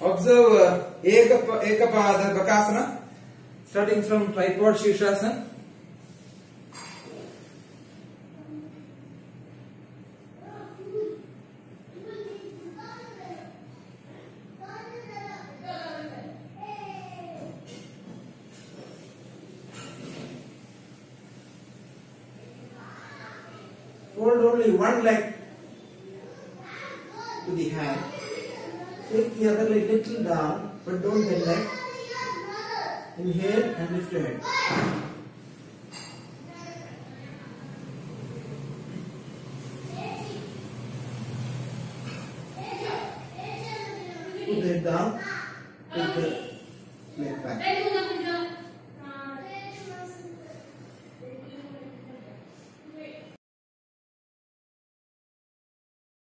Observe uh, Ekapa, Ekapada Bakasana, starting from tripod Shirshasana. Hold only one leg to the hand. Take the other leg little down, but don't bend leg. Inhale and lift your head. Put it down, put the leg back.